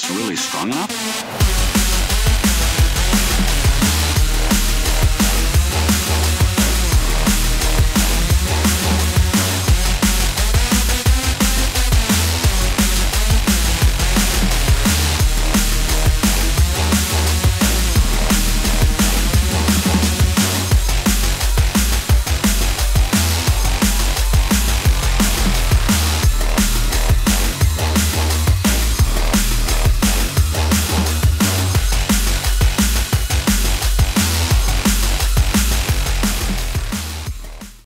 It's really strong enough?